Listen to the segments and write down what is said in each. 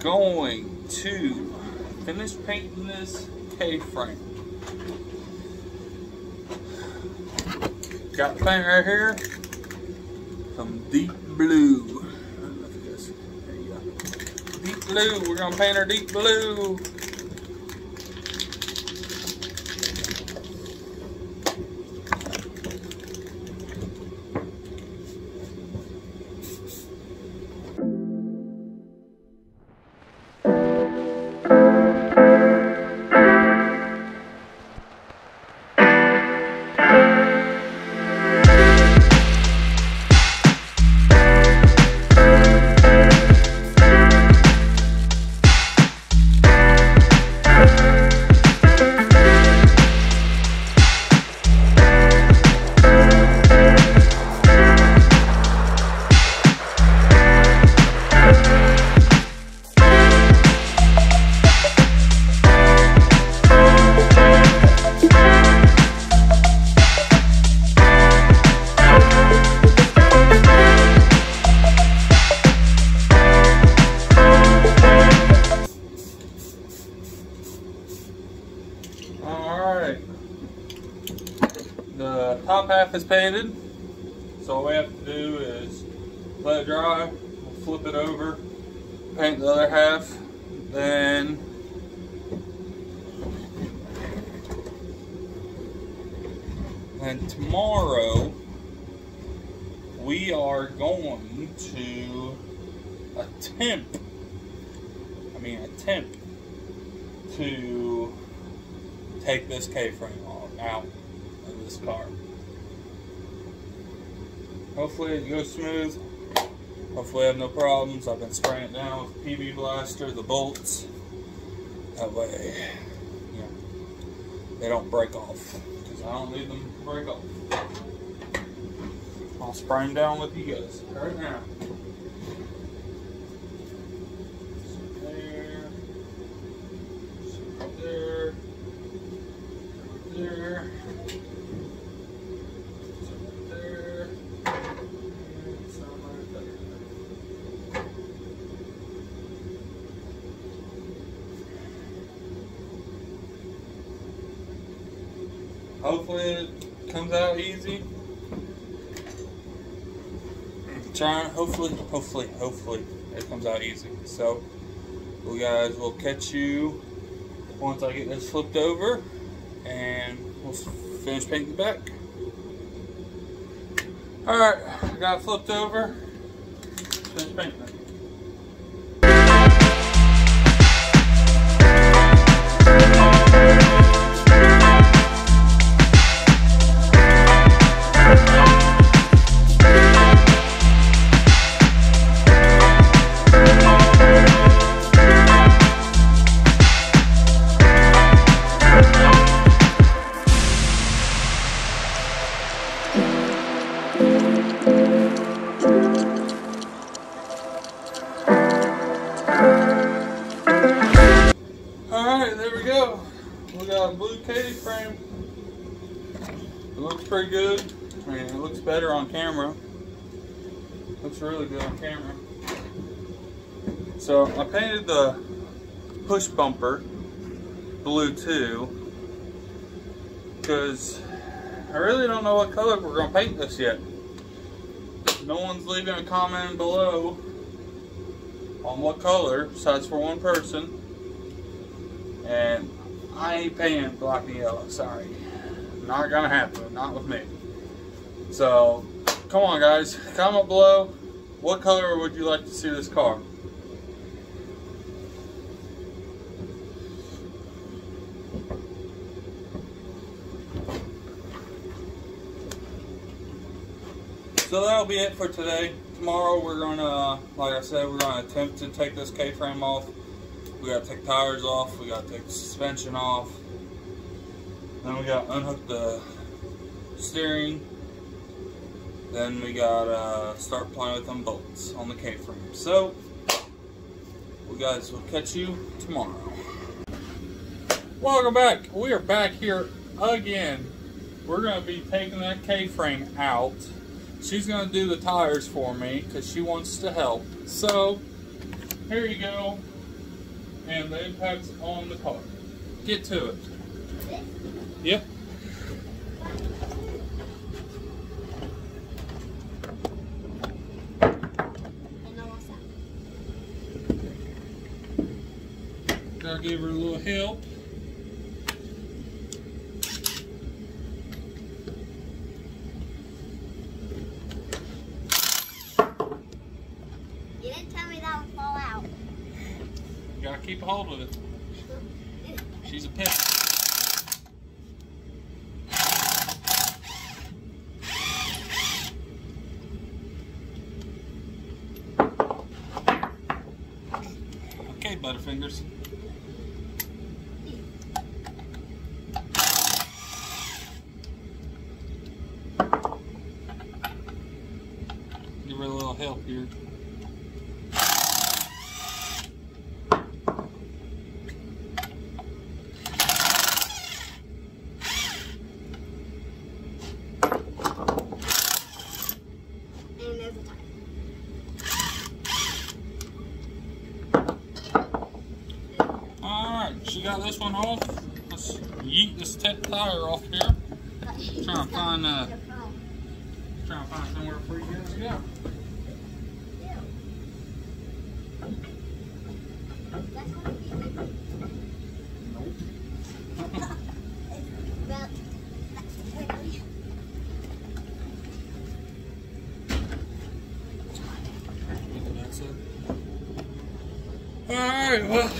going to finish painting this K-frame. Got paint right here. Some deep blue. Deep blue. We're gonna paint our deep blue. Half is painted. So all we have to do is let it dry, flip it over, paint the other half, then and tomorrow we are going to attempt I mean attempt to take this K-frame off out of this car. Hopefully it goes smooth. Hopefully I have no problems. I've been spraying it down with PB Blaster, the bolts. That way, you know, they don't break off. Because I don't need them to break off. I'll spray them down with you guys right now. There. There there. Some there. And some right there. Hopefully it comes out easy. Trying, hopefully, hopefully, hopefully it comes out easy. So, we guys will catch you once I get this flipped over and we'll finish painting the back. Alright, I got it flipped over. Finish painting push bumper blue too. Because I really don't know what color we're to paint this yet. No one's leaving a comment below on what color, besides for one person. And I ain't paying black and yellow, sorry. Not gonna happen, not with me. So, come on guys, comment below. What color would you like to see this car? So that'll be it for today. Tomorrow we're gonna, like I said, we're gonna attempt to take this K-frame off. We gotta take tires off. We gotta take the suspension off. Then we gotta unhook the steering. Then we gotta uh, start playing with them bolts on the K-frame. So, we guys will catch you tomorrow. Welcome back. We are back here again we're to be taking that K-frame out. She's going to do the tires for me because she wants to help. So, here you go. And the impact's on the car. Get to it. Yep. Gotta give her a little help. You didn't tell me that would fall out. Gotta keep a hold it. She's a pet. Okay, Butterfingers. Give her a little help here. And there's a tire. This one off. Let's yeet this tire off here. Trying to find, uh, Trying to find somewhere for you guys to go. That's what it is. Well, that's really Alright, well,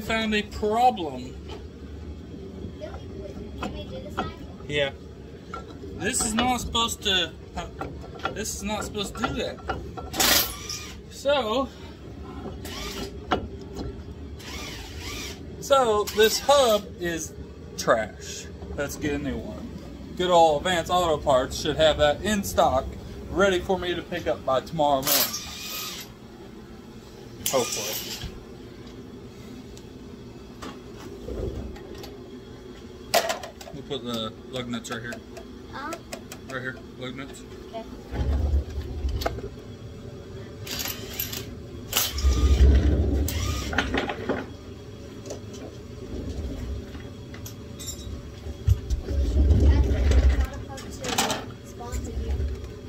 found a problem. Yeah. This is not supposed to, this is not supposed to do that. So, so this hub is trash. Let's get a new one. Good old Advanced Auto Parts should have that in stock, ready for me to pick up by tomorrow morning. Hopefully. Put the lug nuts right here. Um, Right here, lug nuts. okay.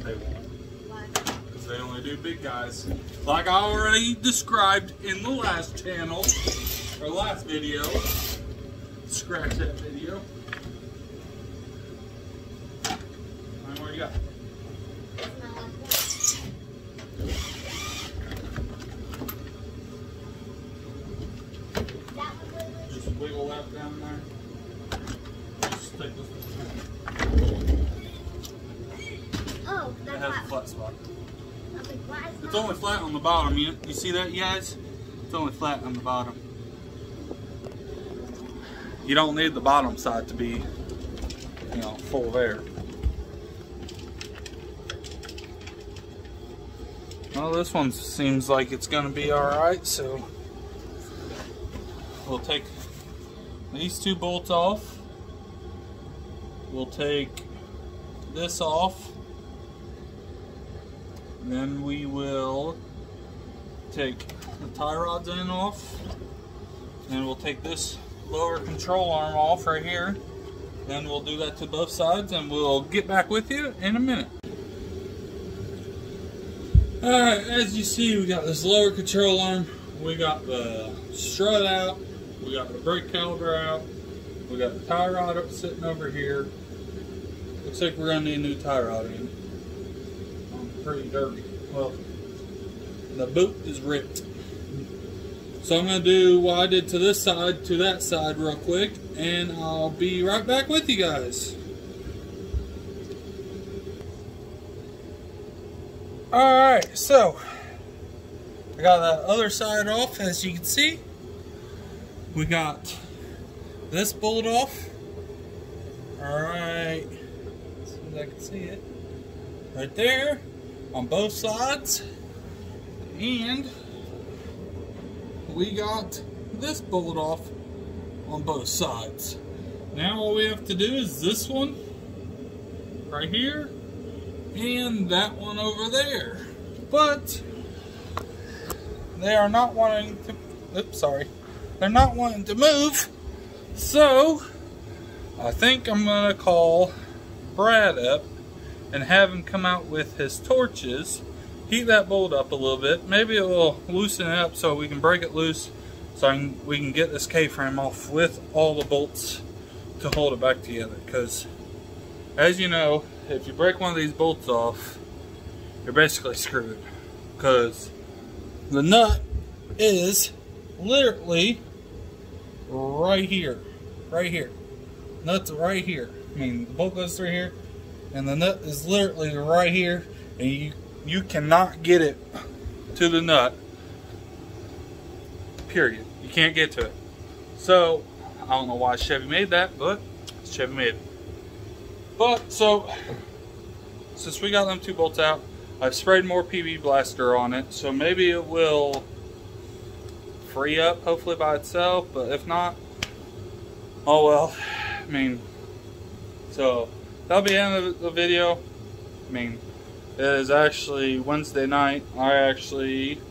They won't. Because they only do big guys. Like I already described in the last channel, or last video. Scratch that video. Alright, what do you got? Just wiggle that down there. Just stick this Oh, It has a flat spot. Like, It's not- only flat on the bottom. You, you see that, you guys? It's only flat on the bottom. You don't need the bottom side to be, you know, full of air. Well, this one seems like it's going to be alright, so we'll take these two bolts off. We'll take this off. Then we will take the tie rod ends off. Then we'll take this lower control arm off right here. Then we'll do that to both sides and we'll get back with you in a minute. Alright, as you see, we got this lower control arm. We got the strut out. We got the brake caliper out. We got the tie rod up sitting over here. Looks like we're gonna need a new tie rod end. Um, pretty dirty. Well, the boot is ripped. So I'm gonna do what I did to this side to that side real quick, and I'll be right back with you guys. Alright, so I got the other side off as you can see. We got this bolt off. Alright, as soon as I can see it. Right there on both sides. And we got this bolt off on both sides. Now all we have to do is this one right here and that one over there. But they are not wanting to, oops, sorry. They're not wanting to move. So I think I'm gonna call Brad up and have him come out with his torches, heat that bolt up a little bit. Maybe it will loosen it up so we can break it loose so can, we can get this K-frame off with all the bolts to hold it back together. Because as you know, if you break one of these bolts off, you're basically screwed. Because the nut is literally right here. Right here. Nut's right here. I mean, the bolt goes through here, and the nut is literally right here, and you you cannot get it to the nut. Period. You can't get to it. So I don't know why Chevy made that, but Chevy made it. But so since we got them two bolts out, I've sprayed more PB Blaster on it, so maybe it will free up hopefully by itself, but if not, oh well. I mean, so that'll be the end of the video. I mean, it is actually Wednesday night. I actually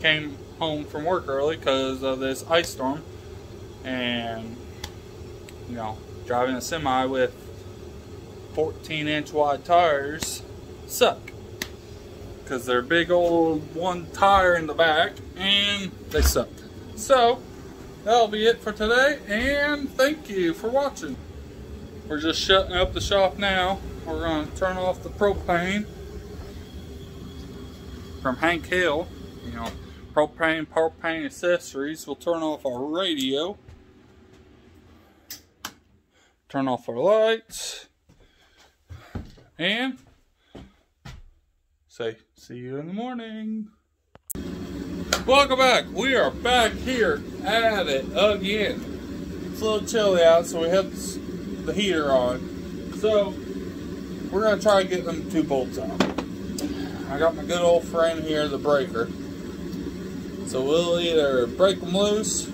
came home from work early because of this ice storm. And, you know, driving a semi with 14 inch wide tires suck. Because they're big old one tire in the back and they suck. So, that'll be it for today. And thank you for watching. We're just shutting up the shop now. We're going to turn off the propane from Hank Hill. You know, propane, propane accessories. We'll turn off our radio. Turn off our lights. And say, see you in the morning. Welcome back. We are back here at it again. It's a little chilly out, so we have the heater on. So, we're going to try to get them two bolts out. I got my good old friend here, the breaker. So we'll either break them loose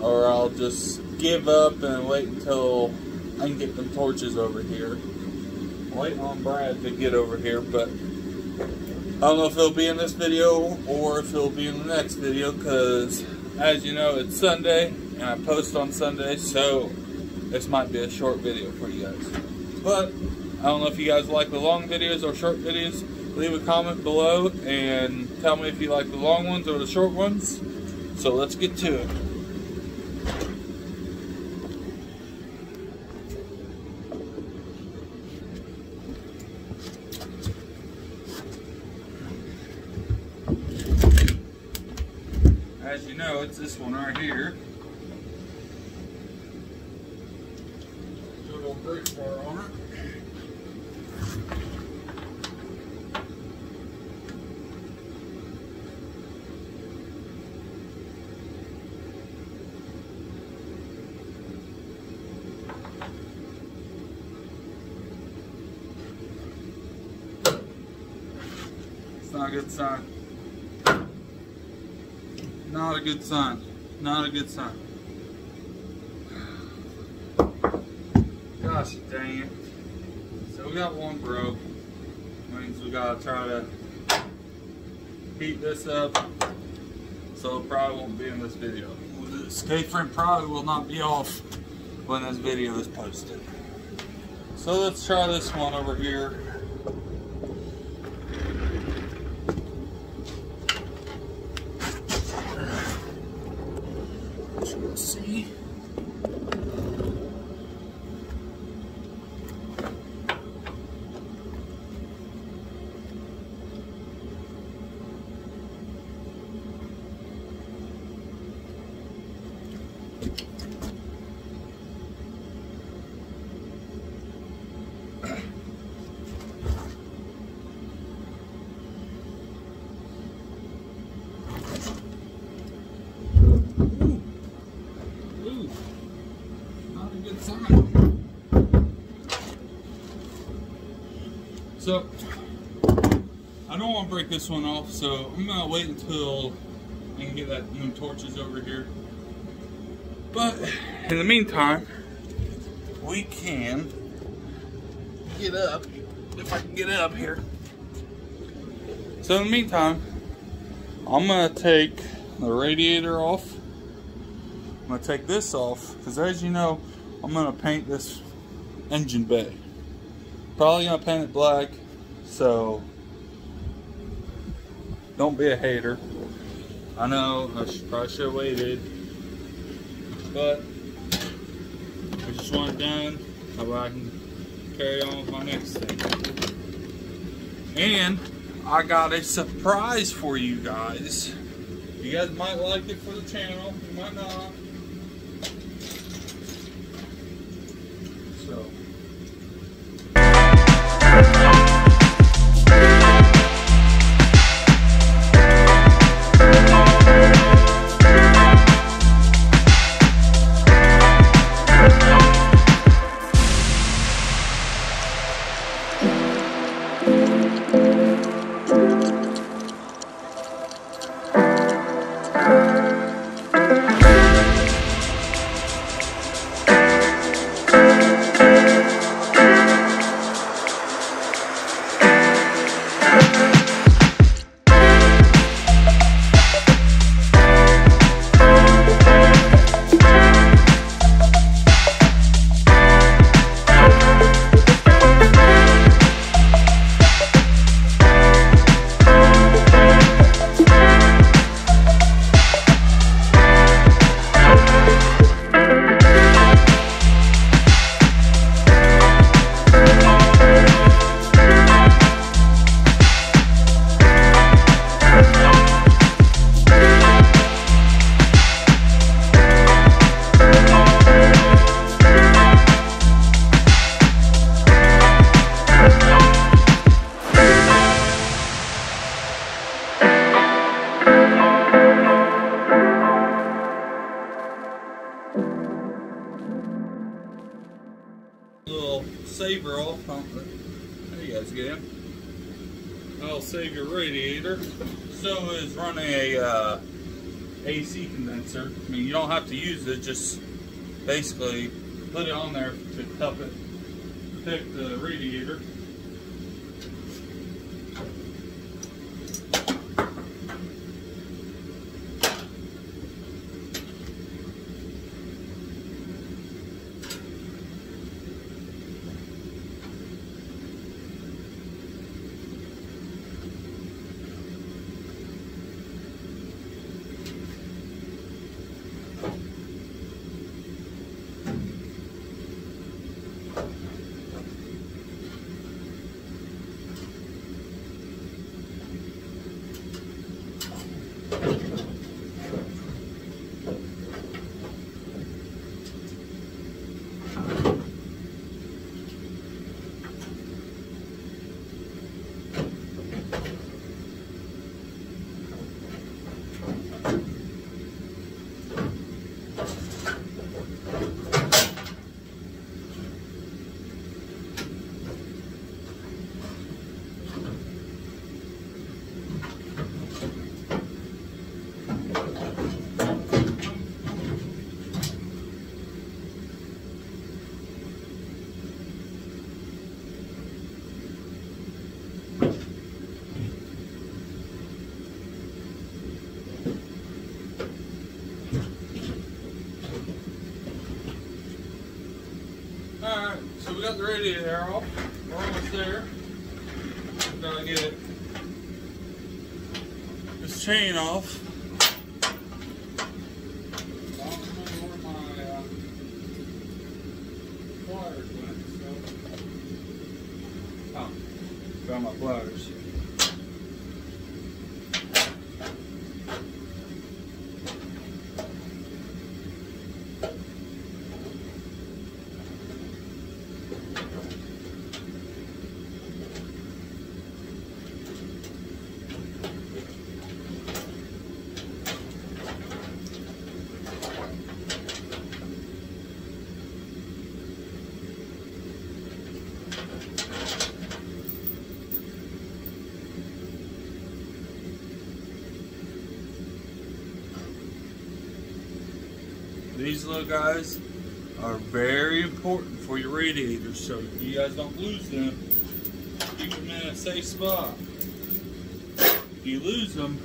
or I'll just give up and wait until I can get them torches over here. I'm waiting on Brad to get over here, but I don't know if it'll be in this video or if it'll be in the next video because as you know it's Sunday and I post on Sunday so this might be a short video for you guys. But I don't know if you guys like the long videos or short videos. Leave a comment below and tell me if you like the long ones or the short ones. So let's get to it. As you know, it's this one right here. Good old breaker bar on it. It's not a good sign. Not a good sign. Not a good sign. Gosh dang it. So we got one broke. Means we gotta try to heat this up. So it probably won't be in this video. This K-frame probably will not be off when this video is posted. So let's try this one over here. So, I don't want to break this one off, so I'm gonna wait until I can get that them torches over here. But in the meantime, we can get up, if I can get up here. So in the meantime, I'm gonna take the radiator off. I'm gonna take this off, because as you know, I'm gonna paint this engine bay. Probably gonna paint it black, so don't be a hater. I know I should, probably should have waited, but I just want it done. How I can carry on with my next thing. And I got a surprise for you guys. You guys might like it for the channel, you might not. On there you guys get him. That'll save your radiator. So is running a uh, AC condenser. I mean, you don't have to use it, just basically put it on there to help it protect the radiator. Alright, so we got the radiator off. We're almost there. Gotta get it this chain off. I don't remember where my uh, pliers went, so. Oh, found my pliers. These little guys, are very important for your radiators, so you guys don't lose them. Keep them in a safe spot. If you lose them,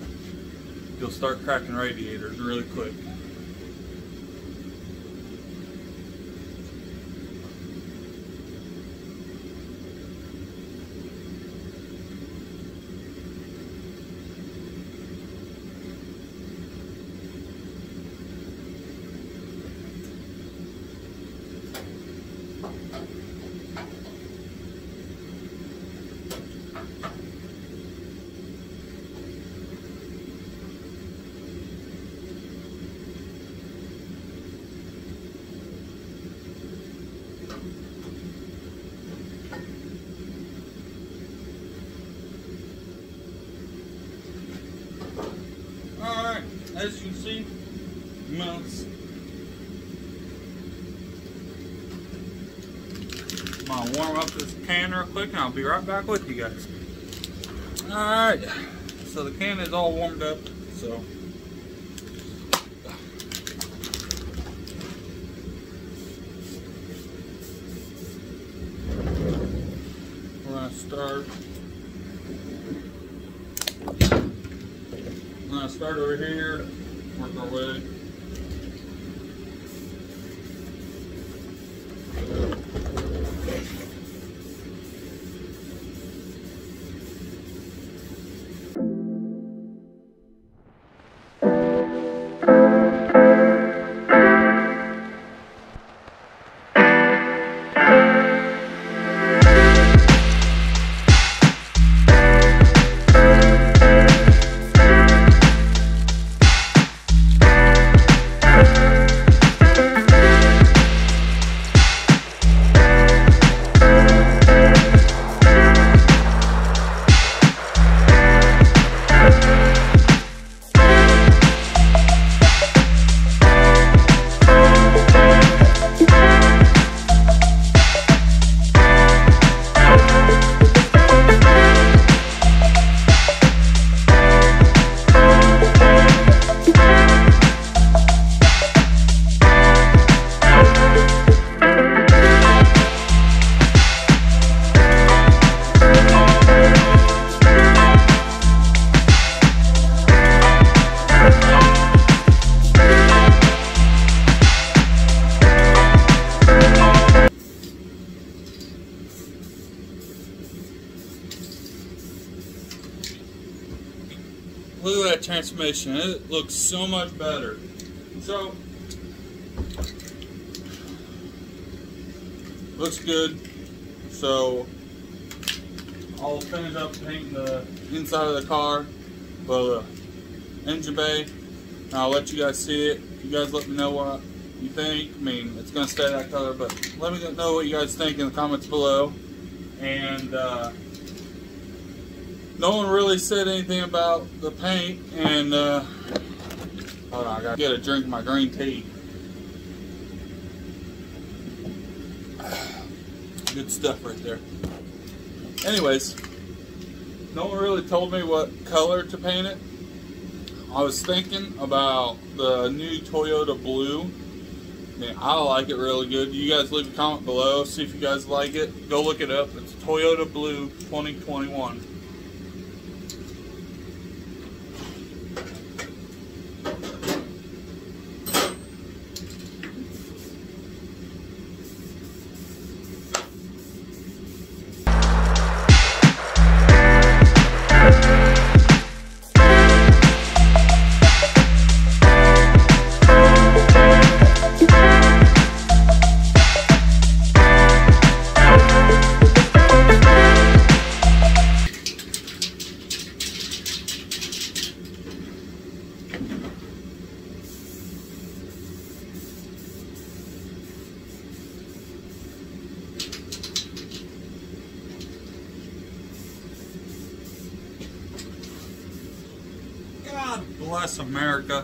you'll start cracking radiators really quick. Alright, as you see, melts. I'm gonna warm up this can real quick and I'll be right back with you guys. Alright, so the can is all warmed up, so. We're gonna start. I'm gonna start over here, work our way. That transmission. It looks so much better. So, looks good. So, I'll finish up painting the inside of the car, the engine bay, and I'll let you guys see it. You guys let me know what you think. I mean, it's going to stay that color, but let me know what you guys think in the comments below. And, uh, no one really said anything about the paint and uh hold on, I gotta get a drink my green tea. Good stuff right there. Anyways, no one really told me what color to paint it. I was thinking about the new Toyota blue. I, mean, I like it really good. You guys leave a comment below, see if you guys like it. Go look it up. It's Toyota Blue 2021. God bless America.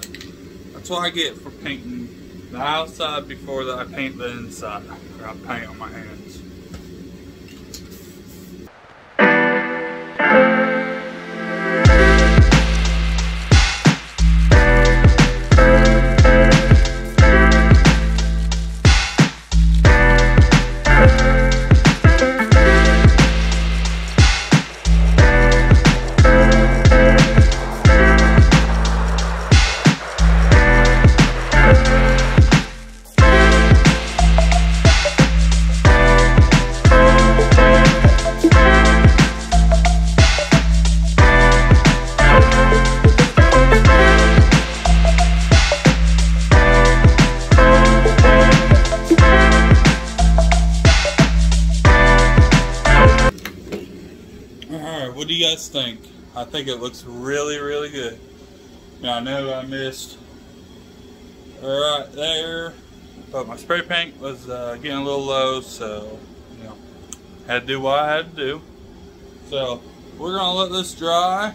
That's what I get for painting the outside before that I paint the inside. I paint on my hands. What do you guys think? I think it looks really, really good. Now I know I missed right there, but my spray paint was uh, getting a little low, so you know, had to do what I had to do. So we're gonna let this dry,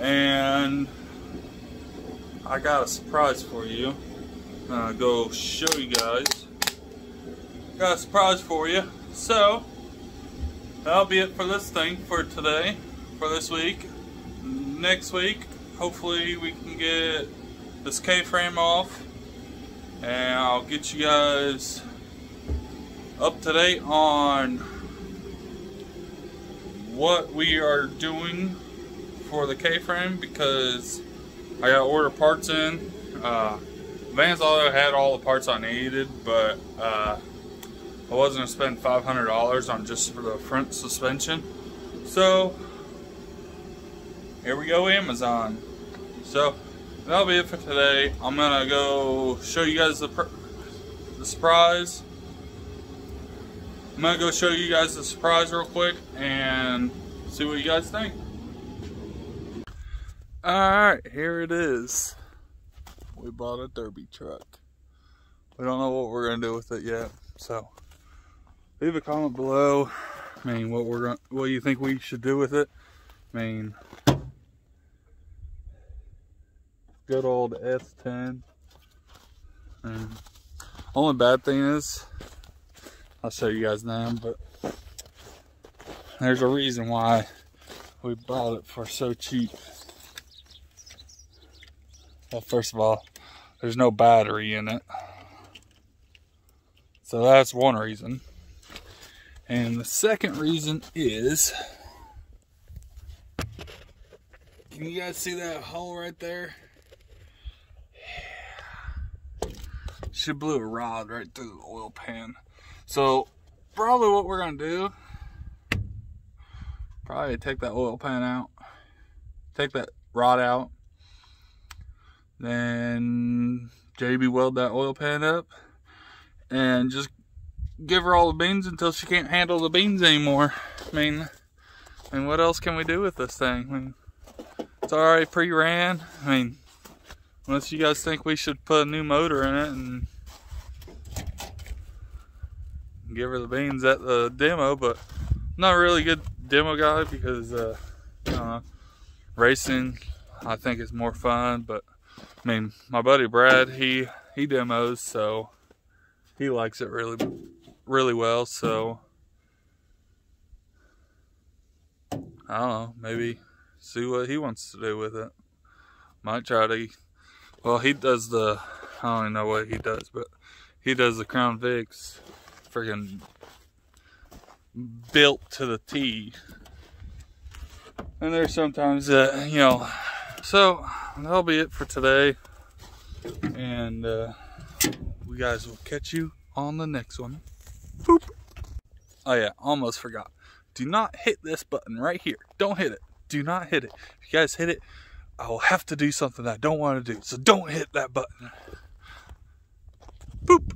and I got a surprise for you. Gonna go show you guys. Got a surprise for you. So that'll be it for this thing for today, for this week. Next week, hopefully we can get this K-frame off and I'll get you guys up to date on what we are doing for the K-frame because I got to order parts in. Uh, Vans Auto had all the parts I needed, but uh, I wasn't to spend $500 on just for the front suspension. So, here we go Amazon. So, that'll be it for today. I'm to go show you guys the, the surprise. I'm to go show you guys the surprise real quick and see what you guys think. Alright, here it is. We bought a derby truck. We don't know what we're to do with it yet, so leave a comment below. I mean, what we're going, what you think we should do with it. I mean, good old S10. And only bad thing is, I'll show you guys now, but there's a reason why we bought it for so cheap. Well, first of all, there's no battery in it. So that's one reason. And the second reason is, can you guys see that hole right there? Yeah. She blew a rod right through the oil pan. So probably what we're gonna do, probably take that oil pan out, take that rod out, then JB weld that oil pan up and just give her all the beans until she can't handle the beans anymore. I mean, I mean, what else can we do with this thing? I mean, it's already pre-ran. I mean, unless you guys think we should put a new motor in it and give her the beans at the demo, but not really good demo guy because, uh, racing I think is more fun, but I mean, my buddy Brad, he he demos, so he likes it really really well. So I don't know, maybe see what he wants to do with it. Might try to. Well, he does the. I don't know what he does, but he does the Crown Vics, freaking built to the T. And there's sometimes that you know. So that'll be it for today. And uh, we guys will catch you on the next one. Boop. Oh yeah, almost forgot. Do not hit this button right here. Don't hit it. Do not hit it. If you guys hit it, I will have to do something I don't want to do. So don't hit that button. Boop.